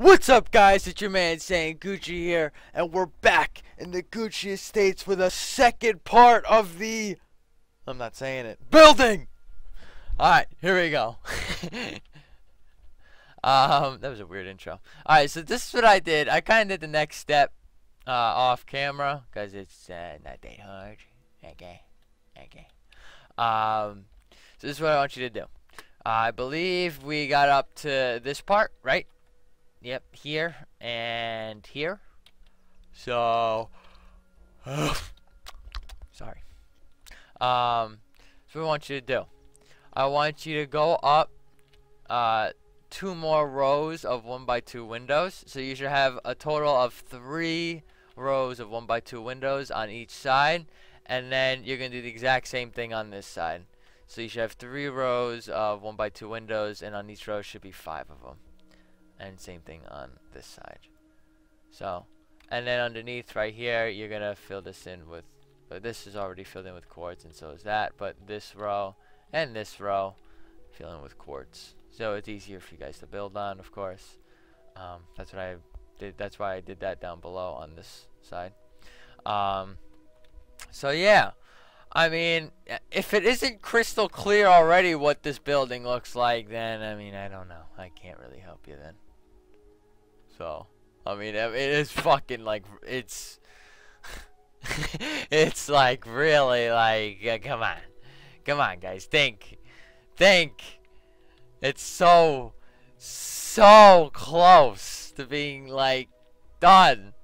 What's up guys, it's your man saying Gucci here, and we're back in the Gucchi Estates with a second part of the, I'm not saying it, building! Alright, here we go. um, that was a weird intro. Alright, so this is what I did. I kind of did the next step uh, off camera, because it's uh, not that hard. Okay, okay. Um, so this is what I want you to do. I believe we got up to this part, right? Yep, here and here. So, sorry. Um, so what I want you to do. I want you to go up uh, two more rows of one by two windows. So you should have a total of three rows of one by two windows on each side. And then you're going to do the exact same thing on this side. So you should have three rows of one by two windows, and on each row should be five of them and same thing on this side so and then underneath right here you're gonna fill this in with this is already filled in with quartz and so is that but this row and this row fill in with quartz so it's easier for you guys to build on of course um, that's what I did that's why I did that down below on this side um, so yeah I mean, if it isn't crystal clear already what this building looks like, then, I mean, I don't know. I can't really help you then. So, I mean, it is fucking like it's it's like really like uh, come on, come on, guys, think, think. It's so so close to being like done.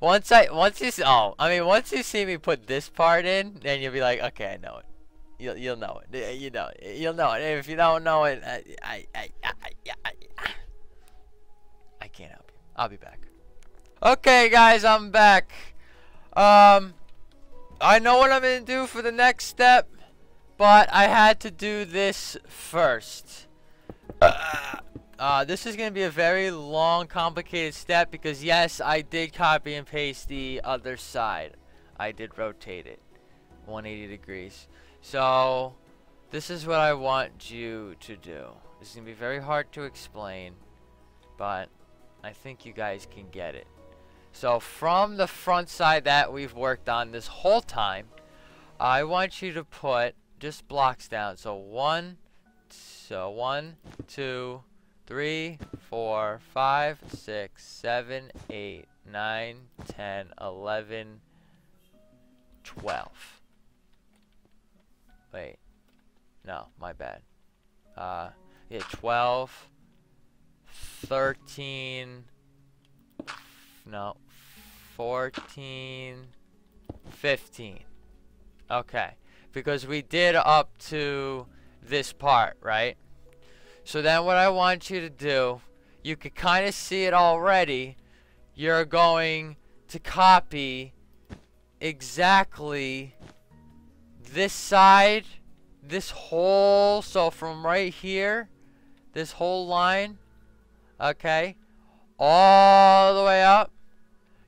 Once I once you oh I mean once you see me put this part in, then you'll be like, okay, I know it. You'll you'll know it. You know it. You'll know it. If you don't know it, I I I I, I, I, I can't help. I'll be back. Okay, guys, I'm back. Um, I know what I'm going to do for the next step, but I had to do this first. Uh, uh, this is going to be a very long, complicated step because, yes, I did copy and paste the other side. I did rotate it 180 degrees. So, this is what I want you to do. This is going to be very hard to explain, but I think you guys can get it. So from the front side that we've worked on this whole time, I want you to put just blocks down. So one, so one, two, three, four, five, six, seven, eight, nine, ten, eleven, twelve. Wait. No, my bad. Uh, yeah, 12, 13, no, 14, 15. Okay, because we did up to this part, right? So then what I want you to do, you can kind of see it already. You're going to copy exactly this side, this whole, so from right here, this whole line, okay, all the way up,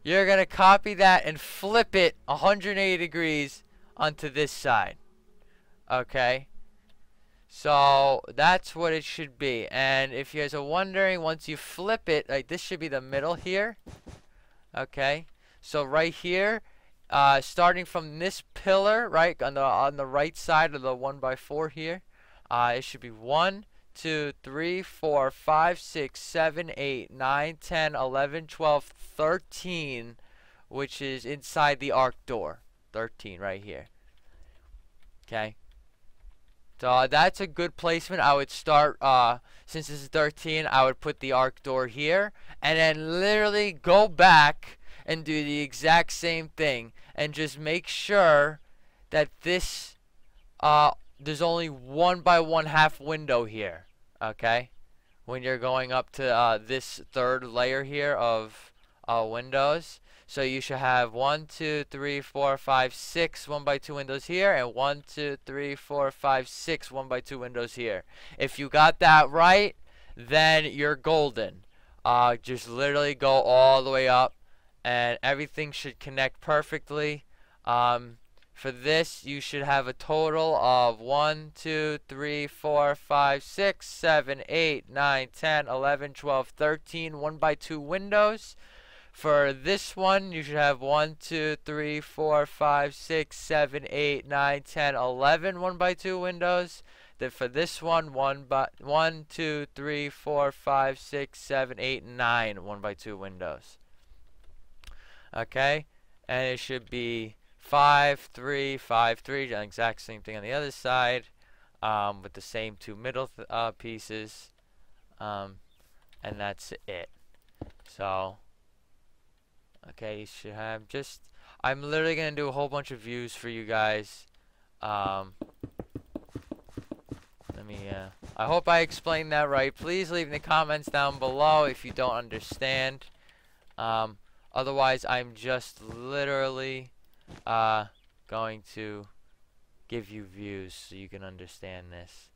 you're going to copy that and flip it 180 degrees onto this side. Okay? So that's what it should be. And if you guys are wondering, once you flip it, like this should be the middle here. Okay? So right here, uh, starting from this pillar, right, on the on the right side of the one by four here, uh, it should be one, two, three, four, five, six, seven, eight, nine, ten, eleven, twelve, thirteen, which is inside the arc door. 13 right here. Okay. So uh, that's a good placement. I would start, uh, since this is 13, I would put the arc door here. And then literally go back and do the exact same thing. And just make sure that this, uh, there's only one by one half window here okay? When you're going up to uh, this third layer here of uh, windows. So you should have one two three four five six one by two windows here and one two three four five six one by two windows here. If you got that right then you're golden. Uh, just literally go all the way up and everything should connect perfectly. Um, for this, you should have a total of 1, 2, 3, 4, 5, 6, 7, 8, 9, 10, 11, 12, 13 1 by 2 windows. For this one, you should have 1, 2, 3, 4, 5, 6, 7, 8, 9, 10, 11 1 by 2 windows. Then for this one, 1, by, 1 2, 3, 4, 5, 6, 7, 8, 9 1 by 2 windows. Okay? And it should be five, three, five, three. The exact same thing on the other side, um, with the same two middle uh, pieces, um, and that's it. So, okay, you should have just. I'm literally gonna do a whole bunch of views for you guys. Um, let me. Uh, I hope I explained that right. Please leave in the comments down below if you don't understand. Um, otherwise, I'm just literally uh, going to give you views so you can understand this.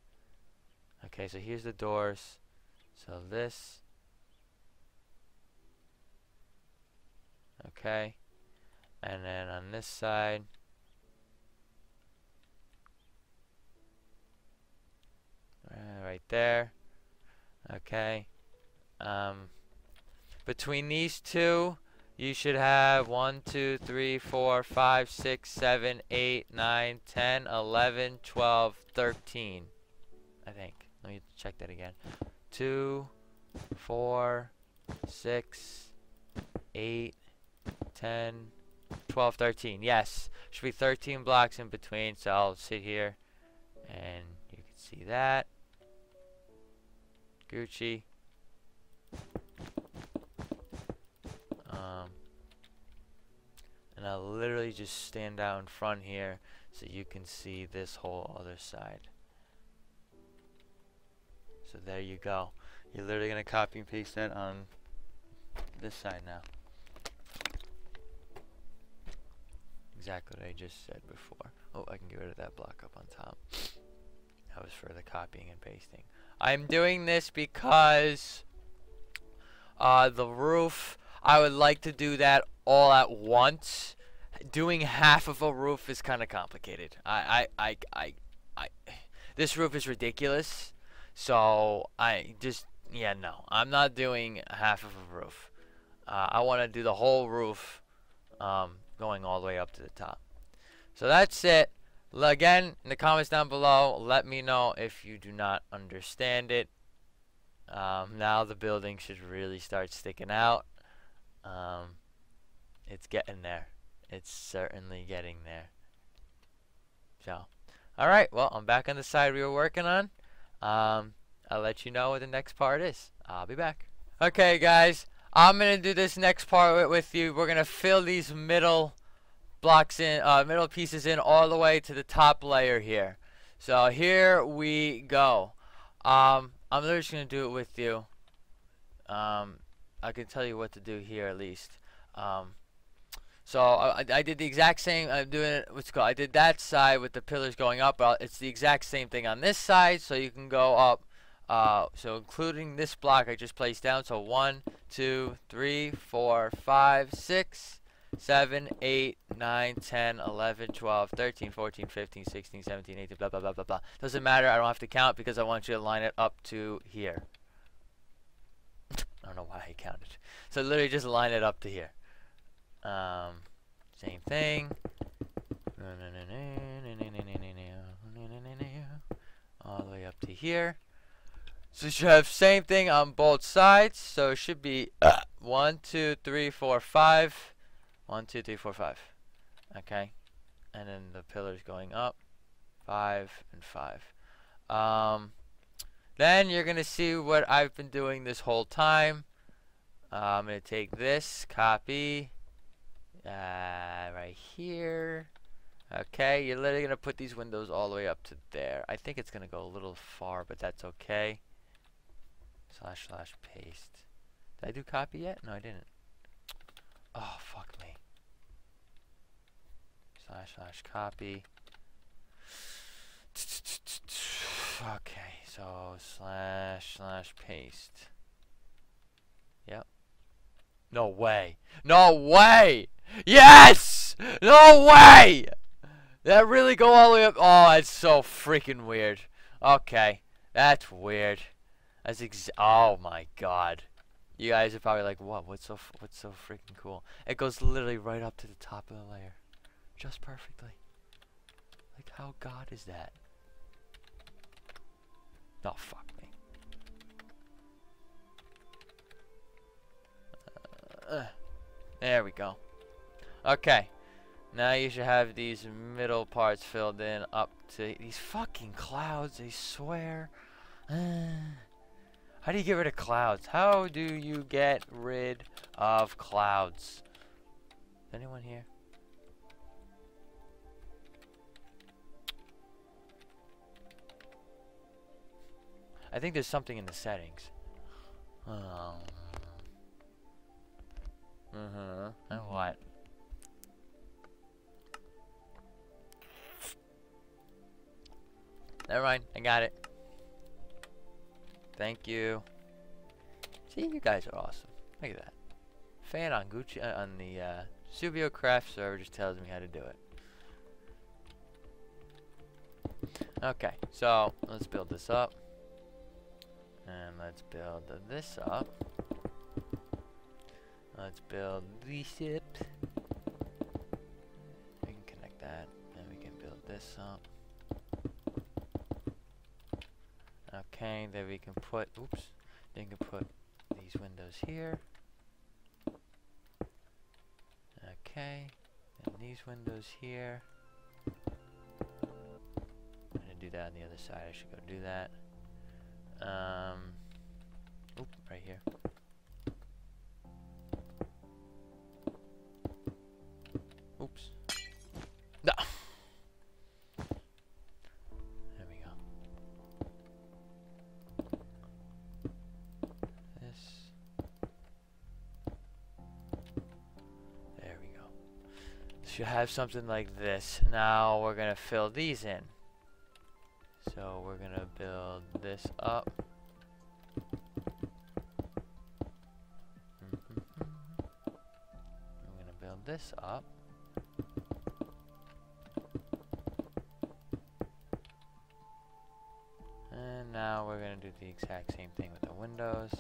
Okay, so here's the doors. So this. Okay. And then on this side. Uh, right there. Okay. Um, between these two, you should have 1, 2, 3, 4, 5, 6, 7, 8, 9, 10, 11, 12, 13. I think. Let me check that again. 2, 4, 6, 8, 10, 12, 13. Yes. Should be 13 blocks in between. So I'll sit here and you can see that. Gucci. And I'll literally just stand out in front here so you can see this whole other side. So there you go. You're literally going to copy and paste that on this side now. Exactly what I just said before. Oh, I can get rid of that block up on top. That was for the copying and pasting. I'm doing this because uh, the roof, I would like to do that all at once, doing half of a roof is kind of complicated. I, I, I, I, I, this roof is ridiculous. So I just, yeah, no, I'm not doing half of a roof. Uh, I want to do the whole roof, um, going all the way up to the top. So that's it. Again, in the comments down below, let me know if you do not understand it. Um, now the building should really start sticking out. Um, it's getting there. It's certainly getting there. So, alright, well, I'm back on the side we were working on. Um, I'll let you know what the next part is. I'll be back. Okay, guys, I'm going to do this next part with you. We're going to fill these middle blocks in, uh, middle pieces in all the way to the top layer here. So here we go. Um, I'm just going to do it with you. Um, I can tell you what to do here at least. Um, so I, I did the exact same. I'm doing it. What's called? I did that side with the pillars going up. It's the exact same thing on this side. So you can go up. Uh, so including this block I just placed down. So 1, 2, 3, 4, 5, 6, 7, 8, 9, 10, 11, 12, 13, 14, 15, 16, 17, 18, blah, blah, blah, blah, blah. Doesn't matter. I don't have to count because I want you to line it up to here. I don't know why I counted. So literally just line it up to here. Um, same thing. All the way up to here. So you should have same thing on both sides. So it should be uh, one, two, three, four, five. One, two, three, four, five. Okay. And then the pillars going up. Five and five. Um, then you're going to see what I've been doing this whole time. Uh, I'm going to take this, copy, uh, right here. Okay, you're literally going to put these windows all the way up to there. I think it's going to go a little far, but that's okay. Slash slash paste. Did I do copy yet? No, I didn't. Oh, fuck me. Slash slash copy. Okay, so slash slash paste. Yep. No way. No way! Yes! No way! That really go all the way up? Oh, that's so freaking weird. Okay, that's weird. That's ex- Oh my god. You guys are probably like, what? What's so what's so freaking cool? It goes literally right up to the top of the layer, just perfectly. Like how god is that? Oh fuck me. Uh, there we go. Okay. Now you should have these middle parts filled in up to these fucking clouds, I swear. How do you get rid of clouds? How do you get rid of clouds? Anyone here? I think there's something in the settings. Oh. Uh-huh. And what? Never mind. I got it. Thank you. See, you guys are awesome. Look at that. Fan on Gucci uh, on the uh, Subio Craft server just tells me how to do it. Okay, so let's build this up. And let's build this up. Let's build this up. We can connect that, and we can build this up. Okay, then we can put, oops, then we can put these windows here. Okay, and these windows here. I'm gonna do that on the other side. I should go do that. Um, oop, right here. Oops. No. There we go. This. There we go. Should have something like this. Now we're gonna fill these in. So we're gonna build this up. Mm-hmm. I'm gonna build this up. And now we're gonna do the exact same thing with the windows.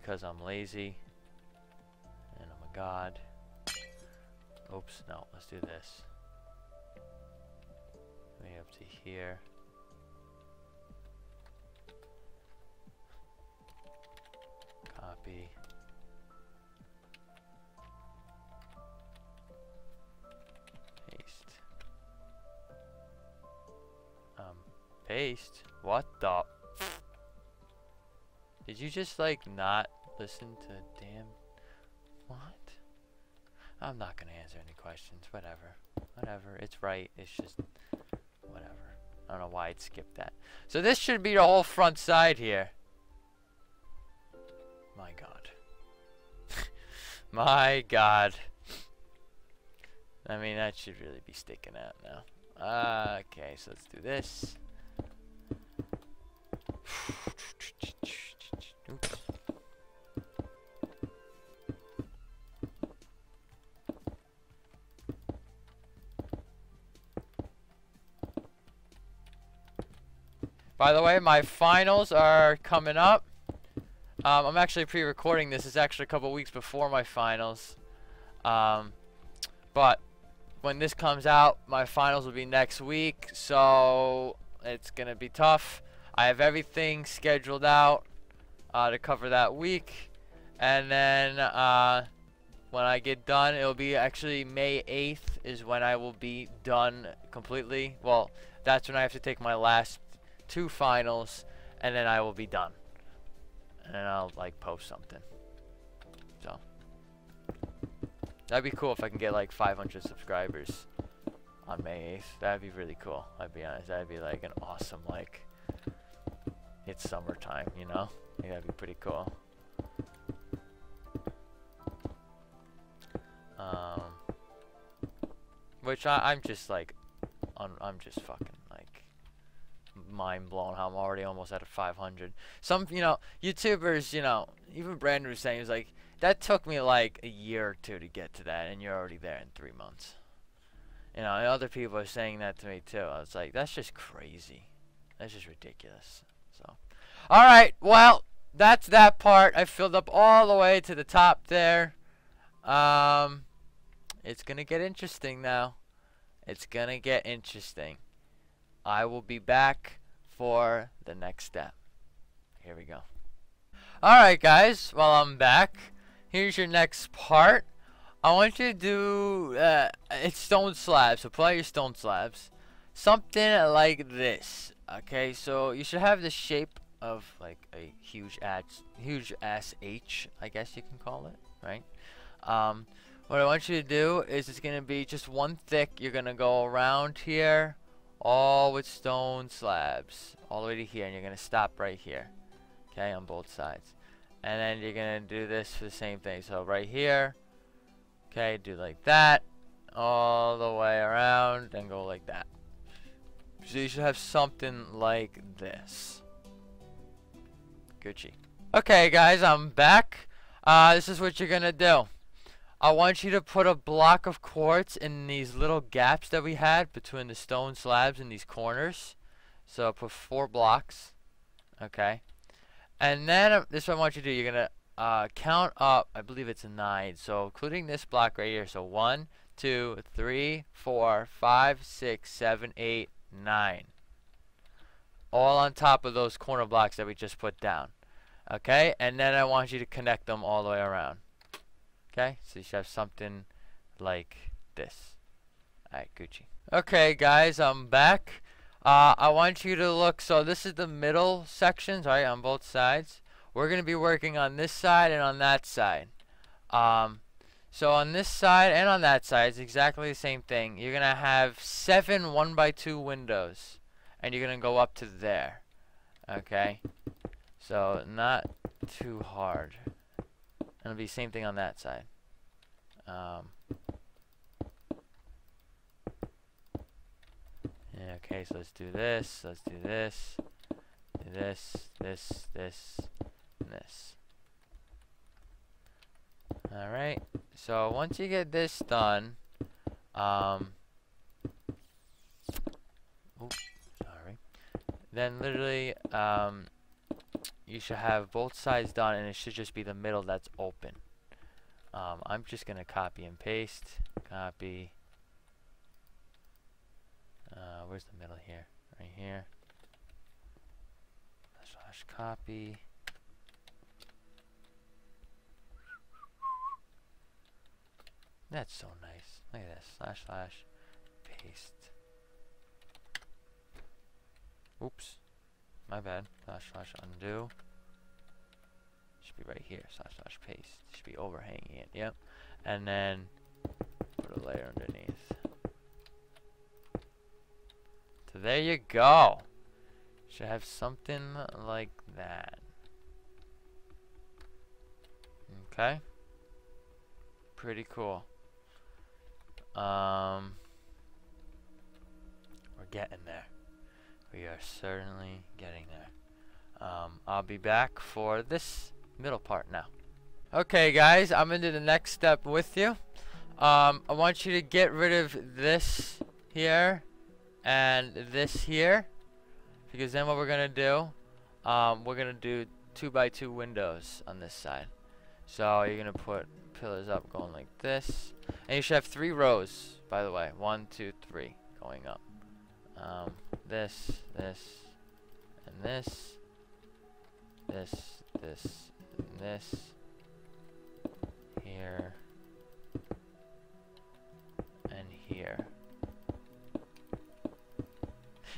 Because I'm lazy and I'm a god. Oops, no, let's do this. Way up to here. Did you just like not listen to damn what? I'm not gonna answer any questions. Whatever. Whatever. It's right. It's just whatever. I don't know why it skipped that. So this should be the whole front side here. My god. My god. I mean, that should really be sticking out now. Uh, okay, so let's do this. By the way, my finals are coming up. Um, I'm actually pre-recording this. It's actually a couple weeks before my finals. Um, but when this comes out, my finals will be next week. So it's going to be tough. I have everything scheduled out uh, to cover that week. And then uh, when I get done, it'll be actually May 8th is when I will be done completely. Well, that's when I have to take my last two finals, and then I will be done. And I'll like post something. So that'd be cool if I can get like 500 subscribers on May 8th. That'd be really cool. I'd be honest. That'd be like an awesome like. It's summertime, you know. Yeah, that'd be pretty cool. Um, which I, I'm just like, I'm, I'm just fucking mind blown how I'm already almost at a 500. Some, you know, YouTubers, you know, even Brandon was saying, he was like, that took me like a year or two to get to that, and you're already there in three months. You know, other people are saying that to me too. I was like, that's just crazy. That's just ridiculous. So, all right, well, that's that part. I filled up all the way to the top there. Um, it's gonna get interesting now. It's gonna get interesting. I will be back for the next step. Here we go. Alright guys, well I'm back. Here's your next part. I want you to do, uh, it's stone slabs, so out your stone slabs. Something like this. Okay, so you should have the shape of like a huge ass, huge ass H, I guess you can call it, right? Um, what I want you to do is it's going to be just one thick. You're going to go around here, all with stone slabs, all the way to here, and you're to stop right here, okay, on both sides. And then you're to do this for the same thing. So right here, okay, do like that, all the way around, and go like that. So you should have something like this. Gucci. Okay, guys, I'm back. Uh, this is what you're to do. I want you to put a block of quartz in these little gaps that we had between the stone slabs and these corners. So put four blocks. Okay. And then uh, this is what I want you to do. You're going to uh, count up, I believe it's nine. So including this block right here. So one, two, three, four, five, six, seven, eight, nine. All on top of those corner blocks that we just put down. Okay. And then I want you to connect them all the way around. Okay, so you should have something like this. Alright, Gucci. Okay, guys, I'm back. Uh, I want you to look, so this is the middle sections, right, on both sides. We're going to be working on this side and on that side. Um, so on this side and on that side, it's exactly the same thing. You're going to have seven 1 by 2 windows, and you're going to go up to there. Okay? So, not too hard. And it'll be the same thing on that side. Um, yeah, okay, so let's do this, let's do this, do this, this, this, and this. Alright, so once you get this done, um, oops, sorry, then literally, um, you should have both sides done and it should just be the middle that's open. Um, I'm just going to copy and paste. Copy. Uh, where's the middle here? Right here. Slash copy. That's so nice. Look at this. Slash slash paste. Oops. My bad. Slash slash undo. Should be right here. Slash slash paste. Should be overhanging it. Yep. And then put a layer underneath. So there you go. Should have something like that. Okay. Pretty cool. Um, we're getting there. We are certainly getting there. Um, I'll be back for this middle part now. Okay guys, I'm into the next step with you. Um, I want you to get rid of this here and this here because then what we're gonna do um, we're gonna do two by two windows on this side so you're gonna put pillars up going like this and you should have three rows by the way one two three going up um, this, this, and this, this, this, and this, here, and here.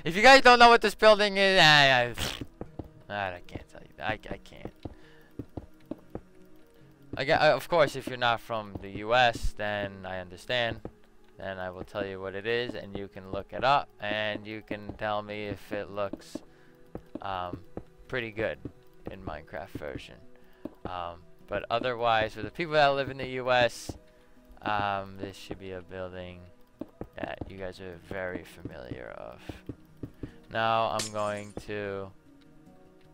If you guys don't know what this building is, I, I, I can't tell you. I, I can't. I of course, if you're not from the U.S., then I understand then I will tell you what it is and you can look it up and you can tell me if it looks um, pretty good in Minecraft version. Um, but otherwise, for the people that live in the US, um, this should be a building that you guys are very familiar of. Now I'm going to.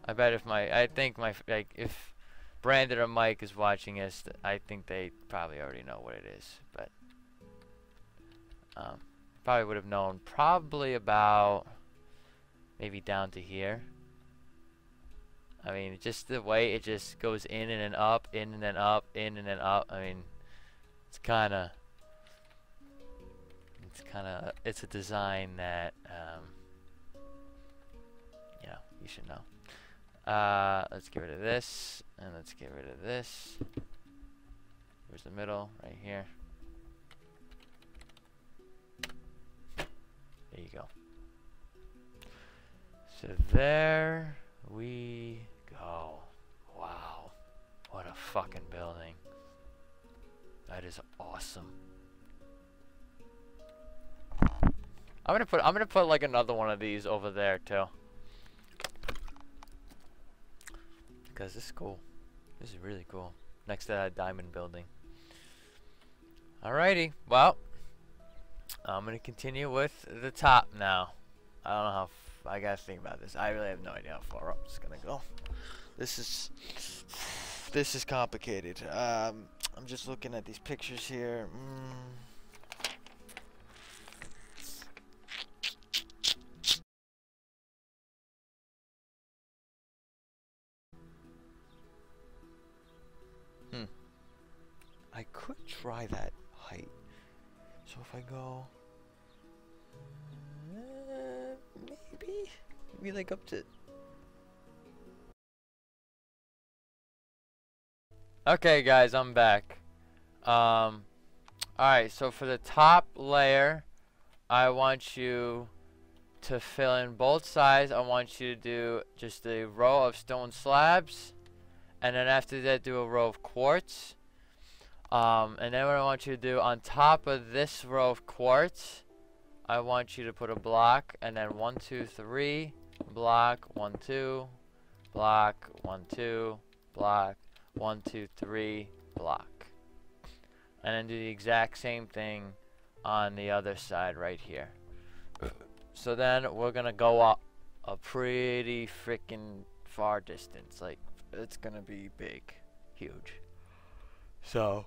I bet if my, I think my, like, if Brandon or Mike is watching this, I think they probably already know what it is. But um, probably would have known probably about maybe down to here. I mean, just the way it just goes in and then up, in and then up, in and then up. I mean, it's kind of, it's kind of, it's a design that, um, you know, you should know. Uh, let's get rid of this, and let's get rid of this. Where's the middle? Right here. There you go. So there we go. Wow. What a fucking building. That is awesome. I'm gonna put I'm gonna put like another one of these over there too. Because this is cool. This is really cool. Next to that diamond building. Alrighty. Well, I'm going to continue with the top now. I don't know how... I gotta think about this. I really have no idea how far up it's gonna go. This is... This is complicated. Um, I'm just looking at these pictures here. Mm. I could try that I go... Uh, maybe? Maybe like up to... Okay guys, I'm back. Um, Alright, so for the top layer, I want you to fill in both sides. I want you to do just a row of stone slabs. And then after that, do a row of quartz. Um, and then what I want you to do on top of this row of quartz, I want you to put a block and then one, two, three, block, one, two, block, one, two, block, one, two, three, block. And then do the exact same thing on the other side right here. So then we're gonna go up a pretty freaking far distance. Like it's gonna be big, huge. So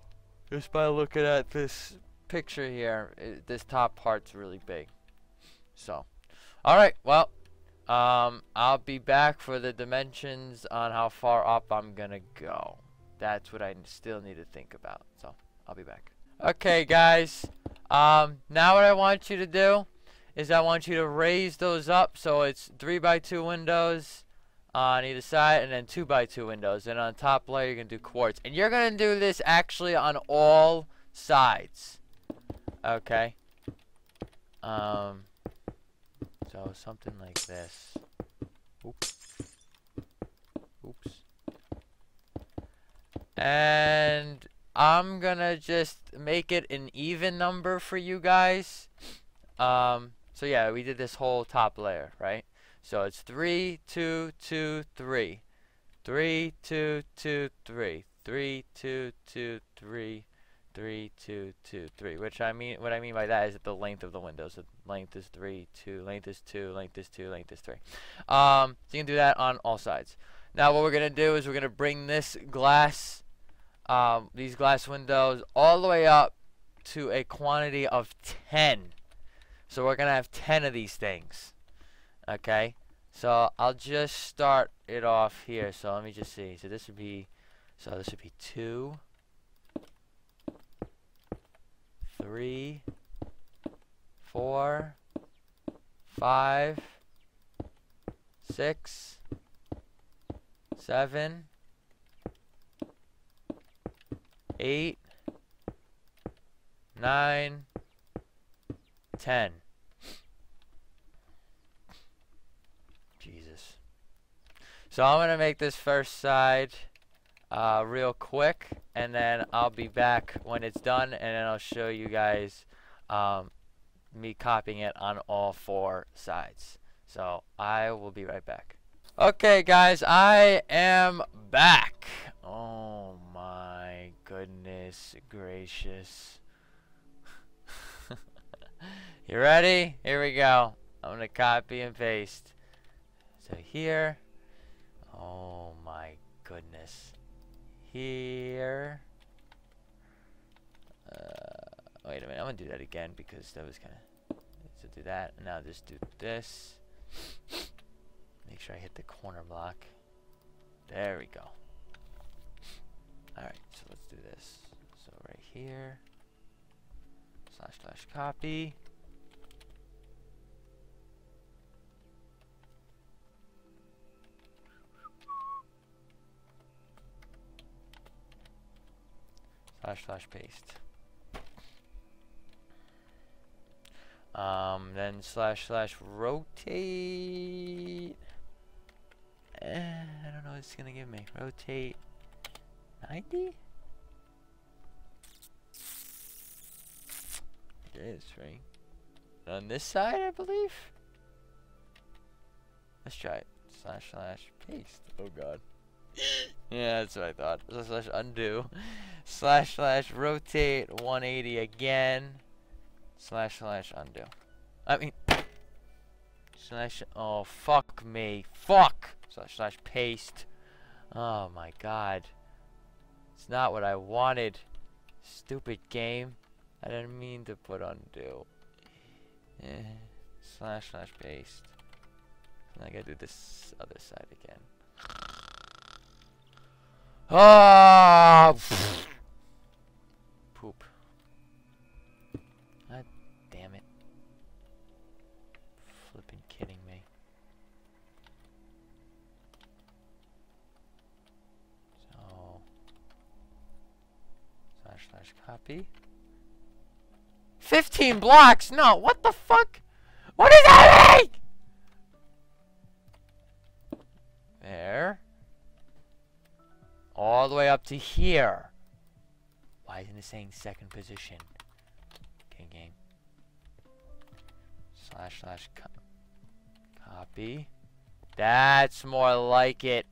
just by looking at this picture here, it, this top part's really big. So, alright, well, um, I'll be back for the dimensions on how far up I'm gonna go. That's what I still need to think about. So, I'll be back. Okay, guys. Um, now what I want you to do is I want you to raise those up so it's 3 by 2 windows on either side and then 2 by 2 windows. And on top layer you're to do quartz. And you're to do this actually on all sides. Okay. Um so something like this. Oops. Oops. And I'm gonna just make it an even number for you guys. Um so yeah we did this whole top layer right so it's three, two, two, three. Three, two, two, three. Three, two, two, three. Three, two, two, three. Which I mean, what I mean by that is that the length of the windows. The length is three, two, length is two, length is two, length is three. Um, so you can do that on all sides. Now what we're gonna do is we're gonna bring this glass, um, these glass windows all the way up to a quantity of 10. So we're gonna have 10 of these things. Okay, so I'll just start it off here. So let me just see. So this would be, so this would be two, three, four, five, six, seven, eight, nine, ten. So I'm going to make this first side uh, real quick and then I'll be back when it's done and then I'll show you guys um, me copying it on all four sides. So I will be right back. Okay guys, I am back. Oh my goodness gracious. you ready? Here we go. I'm gonna copy and paste. So here. Oh my goodness. Here. Uh, wait a minute. I'm gonna do that again because that was kind of. So do that. Now just do this. Make sure I hit the corner block. There we go. Alright, so let's do this. So right here. Slash slash copy. Slash slash paste. Um, then slash slash rotate. Eh, I don't know what it's gonna give me. Rotate 90? It is, right? On this side, I believe? Let's try it. Slash slash paste. Oh god. yeah, that's what I thought. Slash slash undo. Slash slash rotate 180 again. Slash slash undo. I mean slash oh fuck me. Fuck slash slash paste. Oh my god. It's not what I wanted. Stupid game. I didn't mean to put undo. Eh. Slash slash paste. I gotta do this other side again. Ah! Poop. God damn it. Flipping kidding me. So. Slash slash copy. 15 blocks? No, what the fuck? What is that mean? All the way up to here. Why isn't it saying second position? Okay, game. Slash slash co copy. That's more like it.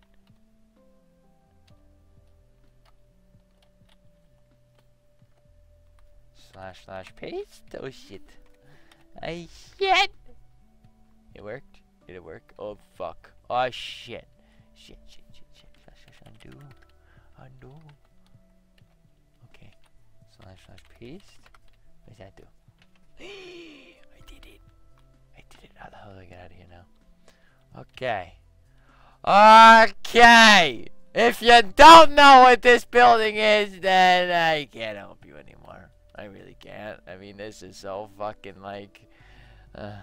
Slash slash paste. Oh shit. I shit. It worked. Did it work? Oh fuck. Oh shit. Shit shit shit shit. Slash slash undo. Undo. Okay. Slash slash paste. What does that do? I did it. I did it. How the hell do I get out of here now? Okay. Okay. If you don't know what this building is, then I can't help you anymore. I really can't. I mean, this is so fucking like, uh,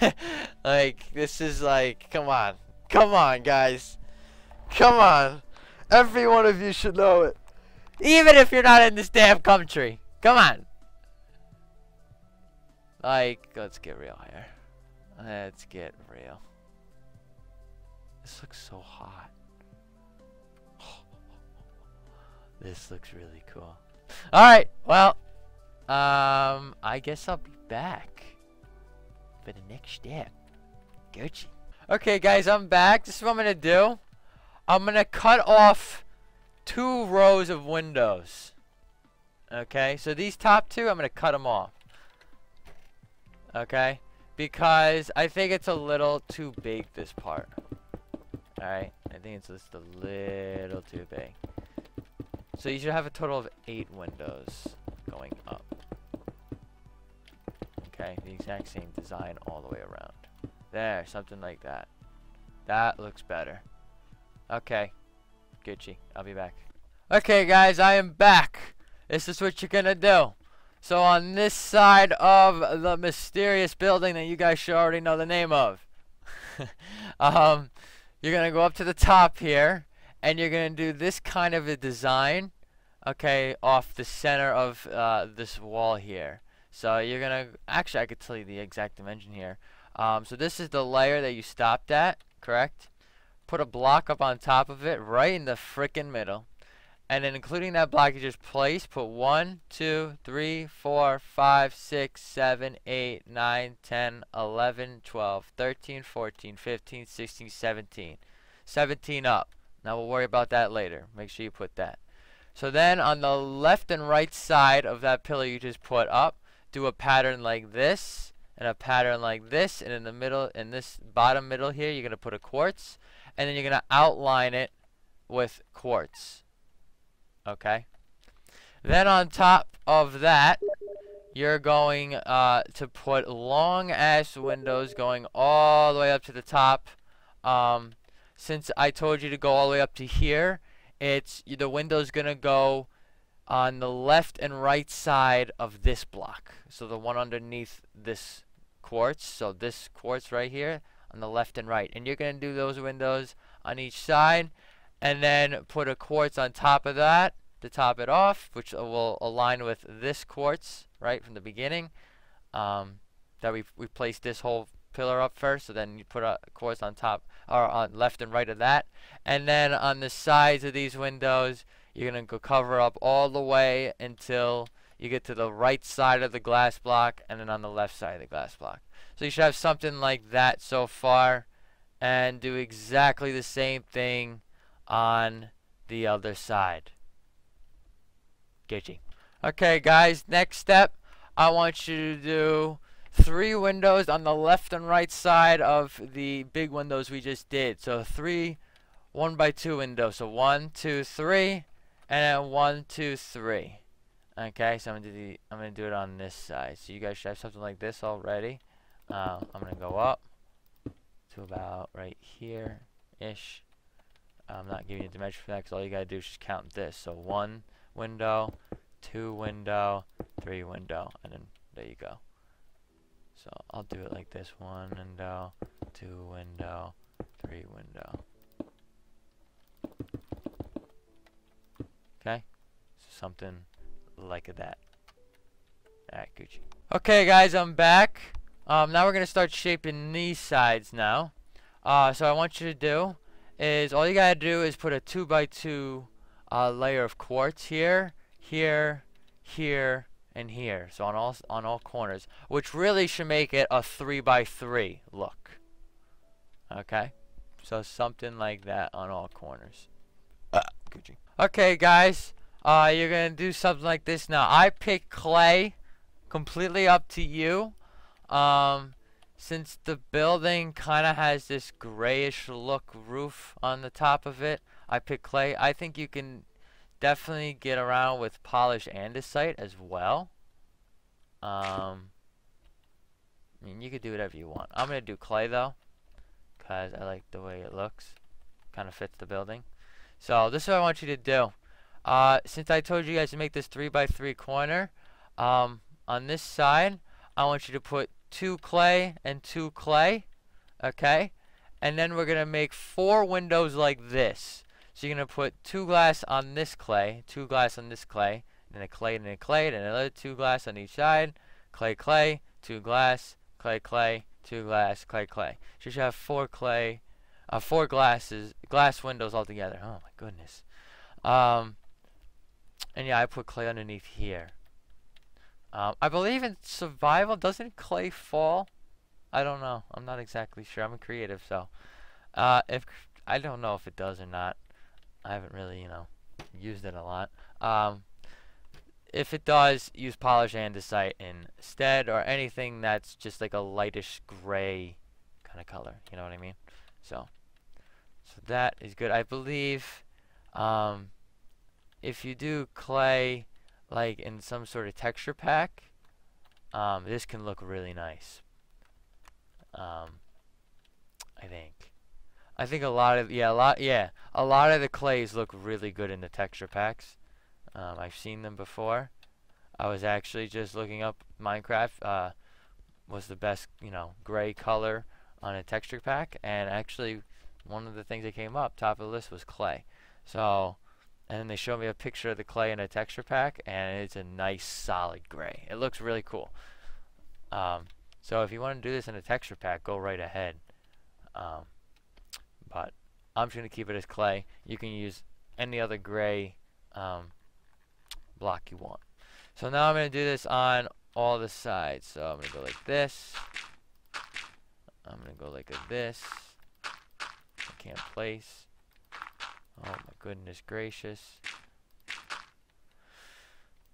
like this is like, come on, come on, guys, come on. Every one of you should know it, even if you're not in this damn country. Come on. Like, let's get real here. Let's get real. This looks so hot. this looks really cool. Alright, well, um, I guess I'll be back for the next step. Gucci. Okay, guys, I'm back. This is what I'm going to do. I'm going to cut off two rows of windows. Okay, so these top two, I'm going to cut them off. Okay, because I think it's a little too big, this part. Alright, I think it's just a little too big. So you should have a total of eight windows going up. Okay, the exact same design all the way around. There, something like that. That looks better. Okay, Gucci, I'll be back. Okay guys, I am back. This is what you're gonna do. So on this side of the mysterious building that you guys should already know the name of. um, you're to go up to the top here. And you're to do this kind of a design. Okay, off the center of uh, this wall here. So you're to... Actually, I could tell you the exact dimension here. Um, so this is the layer that you stopped at. Correct? Put a block up on top of it. Right in the frickin' middle. And then including that block you just place, put 1, 2, 3, 4, 5, 6, 7, 8, 9, 10, 11, 12, 13, 14, 15, 16, 17. 17 up. Now we'll worry about that later. Make sure you put that. So then on the left and right side of that pillar you just put up, do a pattern like this. and a pattern like this, and in the middle, in this bottom middle here, you're going to put a quartz, and then you're going to outline it with quartz. Okay? Then on top of that, you're going uh, to put long ass windows going all the way up to the top. Um, since I told you to go all the way up to here, it's the window's gonna go on the left and right side of this block. So the one underneath this quartz, so this quartz right here on the left and right. And you're gonna do those windows on each side and then put a quartz on top of that to top it off, which will align with this quartz right from the beginning. Um, that we we placed this whole pillar up first, so then you put a quartz on top or on left and right of that, and then on the sides of these windows, you're gonna go cover up all the way until you get to the right side of the glass block, and then on the left side of the glass block. So you should have something like that so far, and do exactly the same thing on the other side. Gitchy. Okay, guys, next step, I want you to do three windows on the left and right side of the big windows we just did. So three one by two windows. So one, two, three, and then one, two, three. Okay, so I'm gonna do the I'm gonna do it on this side. So you guys should have something like this already. Um, I'm gonna go up to about right here ish. I'm not giving you a dimension for that because all you gotta do is just count this. So one window, two window, three window, and then there you go. So I'll do it like this. One window, two window, three window. Okay? So something like of that. Alright, Gucci. Okay guys, I'm back. Um, now we're going to start shaping these sides now. Uh, so I want you to do is all you got to do is put a 2 by 2 uh, layer of quartz here, here, here, and here. So on all on all corners, which really should make it a three by three look. Okay, so something like that on all corners. Uh, Gucci. Okay, guys, uh, you're gonna do something like this now. I pick clay, completely up to you. Um, since the building kind of has this grayish look roof on the top of it, I pick clay. I think you can definitely get around with polish andesite as well. Um, I mean, you could do whatever you want. I'm going to do clay, though, because I like the way it looks. Kind of fits the building. So, this is what I want you to do. Uh, since I told you guys to make this 3 by 3 corner, um, on this side, I want you to put two clay and two clay, okay? And then we're going to make four windows like this. So you're going to put two glass on this clay, two glass on this clay, and a clay and a clay, and another two glass on each side, clay, clay, two glass, clay, clay, two glass, clay, clay. So you should have four clay, uh, four glasses, glass windows altogether. Oh my goodness. Um, and yeah, I put clay underneath here. Um, I believe in survival, doesn't clay fall? I don't know. I'm not exactly sure. I'm a creative, so uh, if I don't know if it does or not. I haven't really, you know, used it a lot. Um, if it does, use polish andesite instead, or anything that's just like a lightish gray kind of color. You know what I mean? So, so that is good. I believe, um, if you do clay, like in some sort of texture pack, um, this can look really nice. Um, I think. I think a lot of yeah a lot yeah a lot of the clays look really good in the texture packs. Um, I've seen them before. I was actually just looking up Minecraft uh, was the best you know gray color on a texture pack, and actually one of the things that came up top of the list was clay. So and then they showed me a picture of the clay in a texture pack, and it's a nice solid gray. It looks really cool. Um, so if you want to do this in a texture pack, go right ahead. Um, but I'm just going to keep it as clay. You can use any other gray um, block you want. So now I'm going to do this on all the sides. So I'm going to go like this. I'm going to go like this. I can't place. Oh my goodness gracious.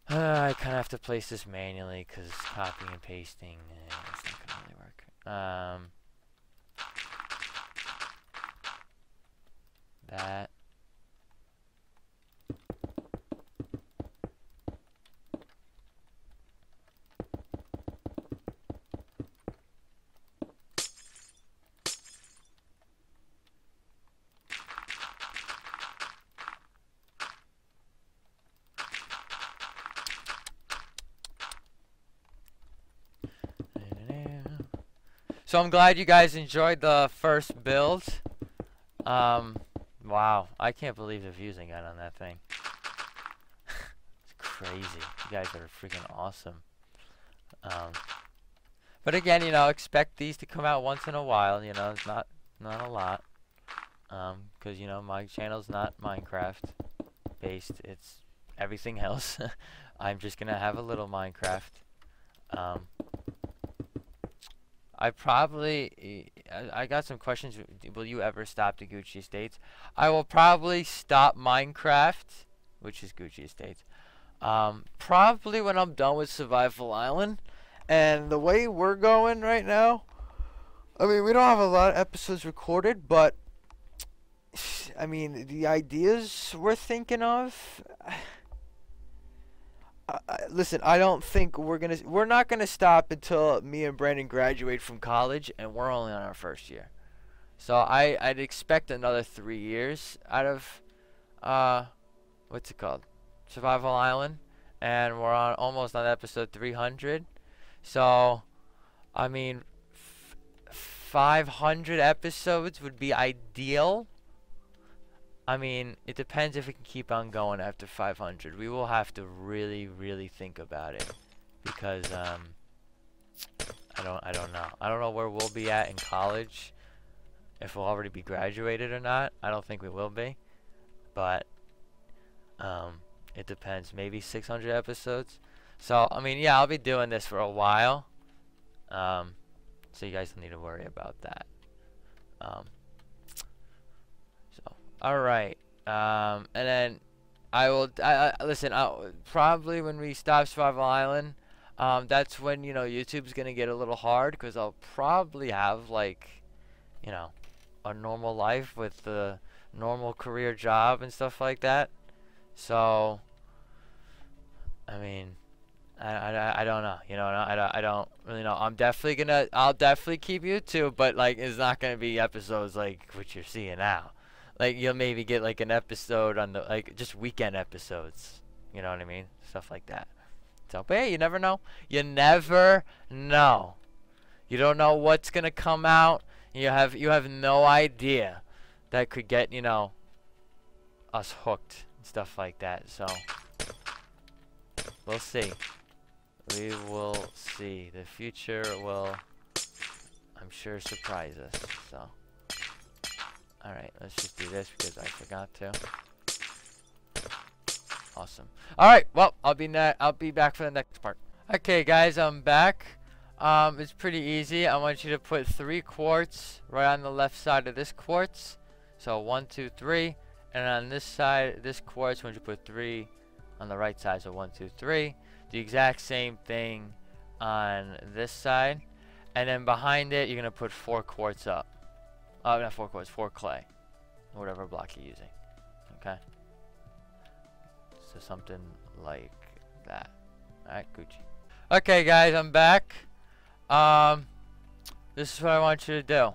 Uh, I kind of have to place this manually because copying and pasting, eh, it's not going to Um, that. So I'm glad you guys enjoyed the first build. Um, wow, I can't believe the views I got on that thing. it's crazy. You guys are freaking awesome. Um, but again, you know, expect these to come out once in a while. You know, it's not not a lot. Um, cause you know my channel's not Minecraft based. It's everything else. I'm just gonna have a little Minecraft. Um, I probably, I got some questions. Will you ever stop the Gucchi Estates? I will probably stop Minecraft, which is Gucchi Estates, um, probably when I'm done with Survival Island. And the way we're going right now, I mean, we don't have a lot of episodes recorded, but, I mean, the ideas we're thinking of listen, I don't think we're gonna we're not gonna stop until me and Brandon graduate from college, and we're only on our first year. So I I'd expect another three years out of uh what's it called Survival Island, and we're on almost on episode 300. So I mean, 500 episodes would be ideal I mean, it depends if we can keep on going after 500. We will have to really, really think about it because um, I don't, I don't know. I don't know where we'll be at in college, if we'll already be graduated or not. I don't think we will be, but um, it depends. Maybe 600 episodes. So I mean, yeah, I'll be doing this for a while. Um, so you guys don't need to worry about that. All right. Um, and then I will. I, I listen. I, probably when we stop Survival Island, um, that's when you know YouTube's gonna get a little hard because I'll probably have like, you know, a normal life with the normal career job and stuff like that. So, I mean, I, I, I don't know. You know, I, don't, I don't really know. I'm definitely gonna. I'll definitely keep YouTube, but like, it's not gonna be episodes like what you're seeing now like you'll maybe get like an episode on the like just weekend episodes. You know what I mean? Stuff like that. So, but hey, you never know. You never know. You don't know what's gonna come out. You have you have no idea that could get you know us hooked and stuff like that. So we'll see. We will see. The future will, I'm sure, surprise us. So. Alright, let's just do this because I forgot to. Awesome. Alright, well, I'll be I'll be back for the next part. Okay, guys, I'm back. Um, it's pretty easy. I want you to put three quartz right on the left side of this quartz. So one, two, three. And on this side, this quartz, I want you to put three on the right side. So one, two, three. The exact same thing on this side. And then behind it, you're going to put four quartz up. Uh, not four quartz, four clay. Whatever block you're using. Okay? So something like that. Alright, Gucci. Okay, guys, I'm back. Um, this is what I want you to do.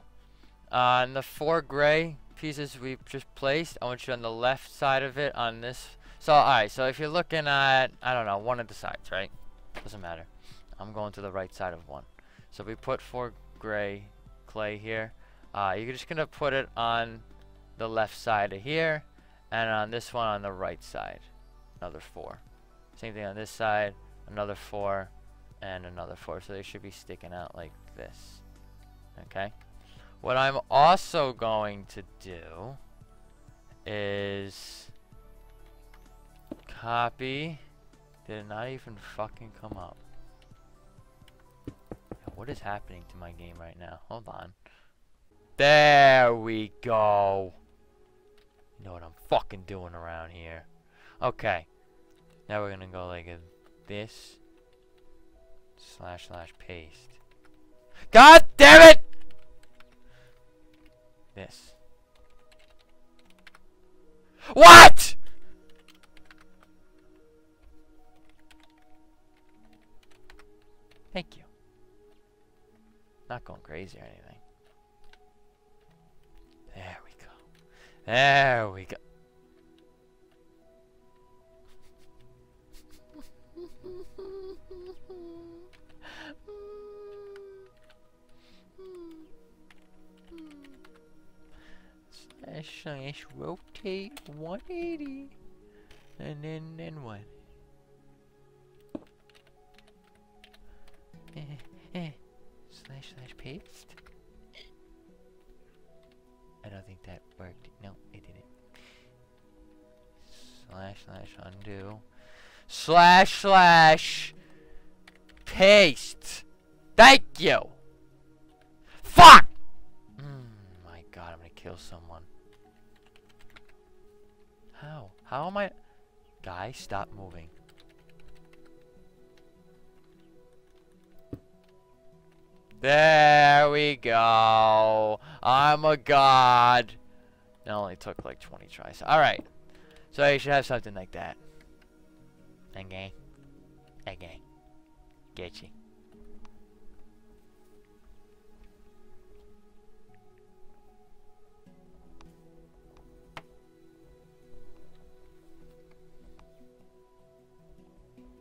Uh, on the four gray pieces we just placed, I want you on the left side of it on this. So, alright, so if you're looking at, I don't know, one of the sides, right? Doesn't matter. I'm going to the right side of one. So we put four gray clay here. Uh, you're just going to put it on the left side of here and on this one on the right side. Another four. Same thing on this side, another four, and another four. So they should be sticking out like this. Okay? What I'm also going to do is copy. Did it not even fucking come up? What is happening to my game right now? Hold on. There we go. You know what I'm fucking doing around here. Okay. Now we're gonna go like this. Slash slash paste. God damn it! This. What? Thank you. Not going crazy or anything. There we go. slash slash rotate 180 and then then what eh, eh. slash slash paste I don't think that worked slash undo slash slash paste thank you fuck mm, my god I'm gonna kill someone how? How am I... Guy, stop moving. There we go. I'm a god. It only took like 20 tries. Alright. So you should have something like that. Okay. Okay. Get you.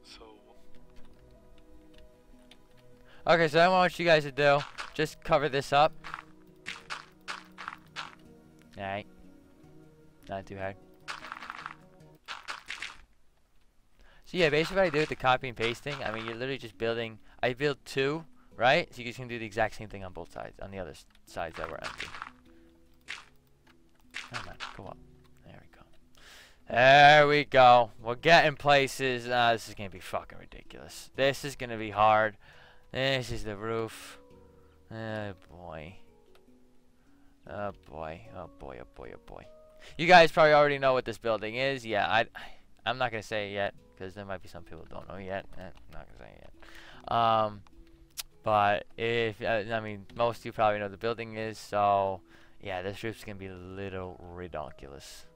So. Okay, so I want you guys to do, just cover this up. Alright. Not too hard. So yeah, basically what I do with the copy and pasting, I mean, you're literally just building, I build two, right? So you can do the exact same thing on both sides, on the other sides that were empty. Come on, go up. There we go. There we go. We're getting places. Uh, this is going to be fucking ridiculous. This is going to be hard. This is the roof. Oh boy. Oh boy. Oh boy. Oh boy. Oh boy. You guys probably already know what this building is. Yeah, I, I'm not gonna say it yet because there might be some people don't know yet. Eh, not gonna say yet. Um, but if uh, I mean most of you probably know the building is. So yeah, this roof's gonna be a little ridiculous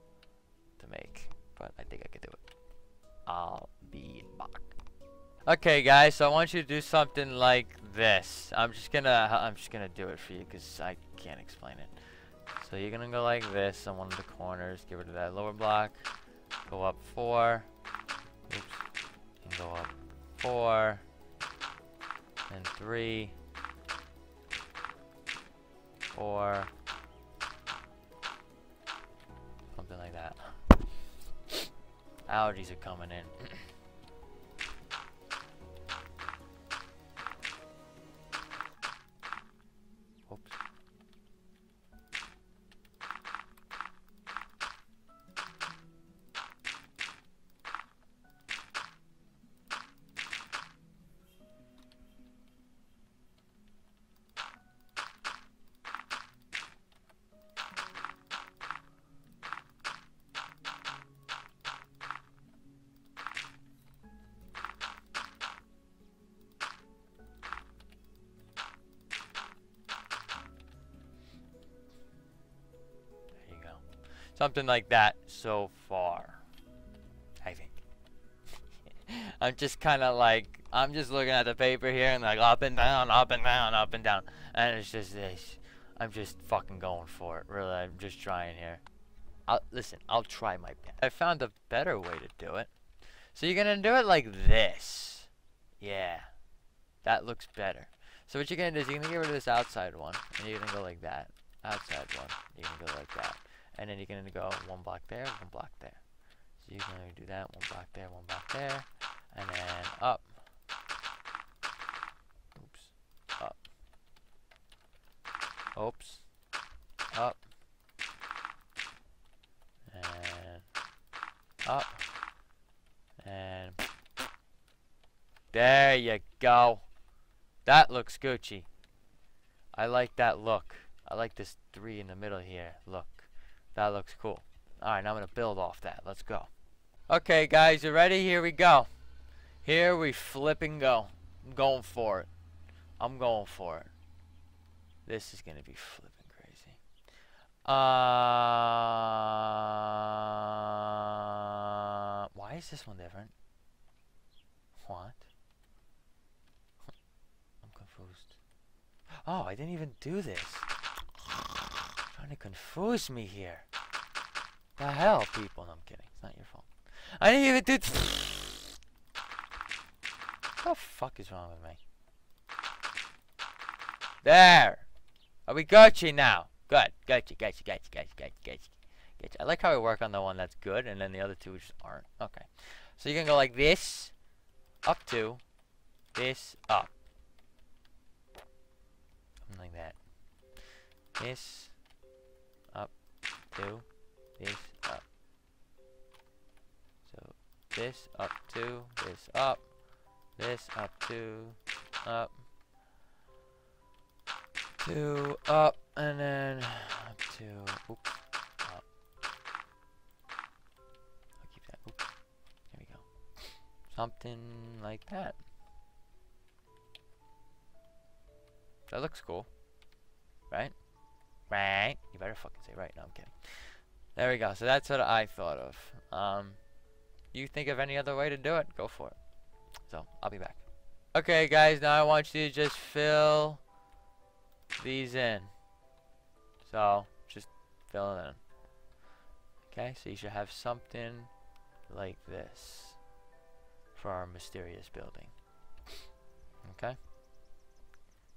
to make, but I think I can do it. I'll be back. Okay, guys, so I want you to do something like this. I'm just gonna, I'm just gonna do it for you because I can't explain it. So you're gonna go like this on one of the corners. Get rid of that lower block. Go up four. Oops. Go up four. And three. Four. Something like that. Allergies are coming in. Something like that so far. I think. I'm just kind of like, I'm just looking at the paper here and like up and down, up and down, up and down. And it's just this. I'm just fucking going for it. Really, I'm just trying here. I'll, listen, I'll try my best. I found a better way to do it. So you're going to do it like this. Yeah. That looks better. So what you're going to do is you're going to get rid of this outside one. And you're going to go like that. Outside one. You're going to go like that and then you're going to go one block there, one block there. So you're going to do that, one block there, one block there, and then up. Oops. Up. Oops. Up. And up. And there you go. That looks Gucci. I like that look. I like this three in the middle here. Look. That looks cool. Alright, now I'm going to build off that. Let's go. Okay, guys, you ready? Here we go. Here we flip and go. I'm going for it. I'm going for it. This is gonna be flipping crazy. Uh, why is this one different? What? I'm confused. Oh, I didn't even do this. Trying to confuse me here. The hell, people? No, I'm kidding. It's not your fault. I didn't even do. what the fuck is wrong with me? There. Are we Gucci now? Good. Gucci, Gucci, Gucci, Gucci, Gucci, Gucci. Gucci. I like how we work on the one that's good, and then the other two just aren't. Okay. So you can go like this, up to, this, up. Something like that. This, to, this, up. So, this, up, two, this, up, this, up, to, up two up and then up two oops up. I'll keep that oops there we go something like that that looks cool right right you better fucking say right no I'm kidding there we go so that's what I thought of um you think of any other way to do it go for it so I'll be back okay guys now I want you to just fill these in. So, just fill it in. Okay, so you should have something like this for our mysterious building. Okay?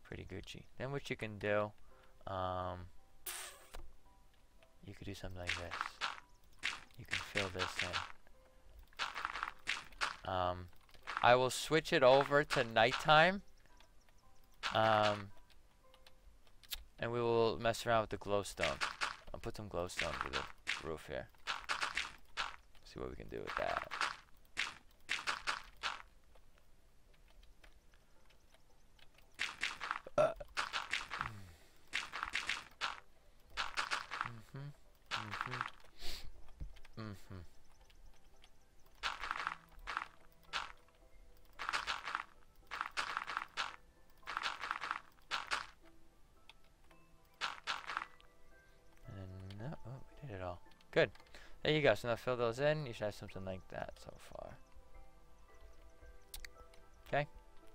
Pretty Gucci. Then what you can do, um, you could do something like this. You can fill this in. Um, I will switch it over to nighttime. Um, and we will mess around with the glowstone. I'll put some glowstone to the roof here. See what we can do with that. So now fill those in. You should have something like that so far. Okay.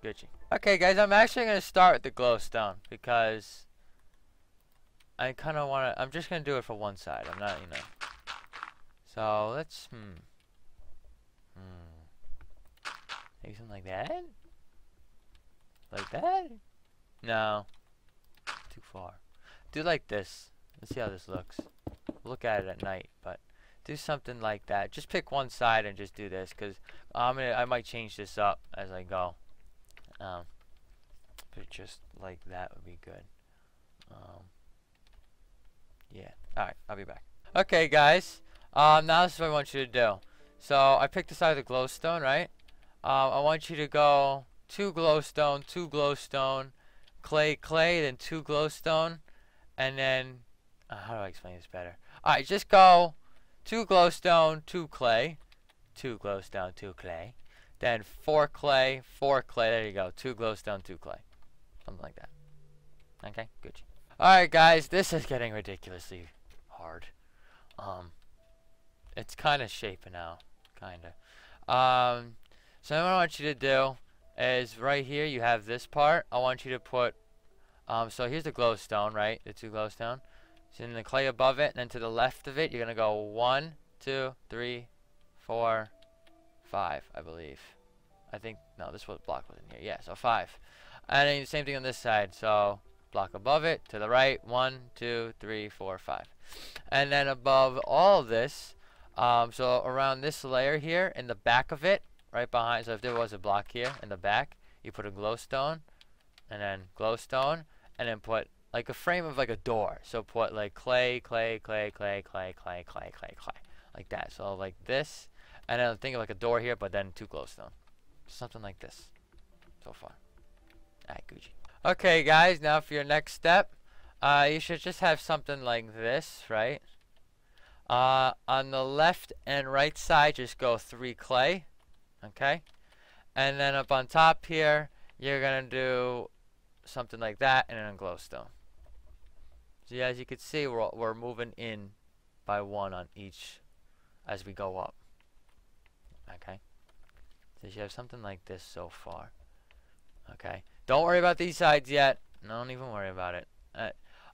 Gucci. Okay, guys. I'm actually going to start with the glowstone because I kind of want to... I'm just going to do it for one side. I'm not, you know. So, let's... Hmm. Hmm. Maybe something like that? Like that? No. Too far. Do like this. Let's see how this looks look at it at night, but do something like that. Just pick one side and just do this, because I'm gonna I might change this up as I go. Um, but just like that would be good. Um, yeah. All right, I'll be back. Okay, guys. Um, now this is what I want you to do. So I picked the side of the glowstone, right? Um, I want you to go two glowstone, two glowstone, clay, clay, then two glowstone, and then uh, how do I explain this better? Alright, just go two glowstone, two clay. Two glowstone, two clay. Then four clay, four clay. There you go. Two glowstone, two clay. Something like that. Okay, good. Alright guys, this is getting ridiculously hard. Um it's kinda shaping out. Kinda. Um so what I want you to do is right here you have this part. I want you to put um so here's the glowstone, right? The two glowstone. So in the clay above it, and then to the left of it, you're going to go one, two, three, four, five, I believe. I think, no, this was block was in here. Yeah, so five. And then the same thing on this side. So block above it, to the right, one, two, three, four, five. And then above all of this, um, so around this layer here, in the back of it, right behind, so if there was a block here in the back, you put a glowstone, and then glowstone, and then put like a frame of like a door. So put like clay, clay, clay, clay, clay, clay, clay, clay, clay, like that. So like this, and then think of like a door here, but then two glowstone, something like this. So far, alright, Gucci. Okay, guys, now for your next step, uh, you should just have something like this, right? Uh, on the left and right side, just go three clay, okay? And then up on top here, you're gonna do something like that and then glowstone. So yeah, as you can see, we're, we're moving in by one on each as we go up. Okay. So you have something like this so far. Okay. Don't worry about these sides yet. Don't even worry about it. Uh,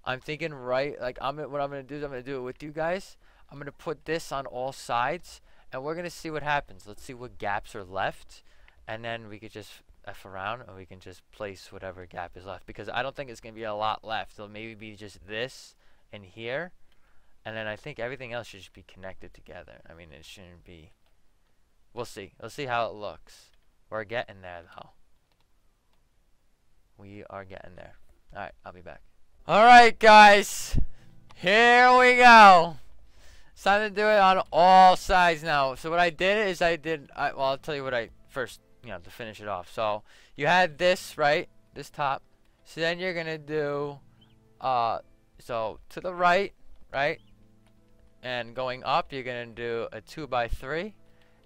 I'm thinking right, like I'm what I'm gonna do is I'm gonna do it with you guys. I'm gonna put this on all sides, and we're gonna see what happens. Let's see what gaps are left, and then we could just f around, and we can just place whatever gap is left. Because I don't think it's gonna be a lot left. It'll maybe be just this and here, and then I think everything else should just be connected together. I mean, it shouldn't be. We'll see. We'll see how it looks. We're getting there, though. We are getting there. Alright, I'll be back. Alright, guys. Here we go. It's time to do it on all sides now. So what I did is I did, I, well, I'll tell you what I first, you know, to finish it off. So you had this, right? This top. So then you're going to do, uh, so to the right, right? And going up, you're going to do a 2 by 3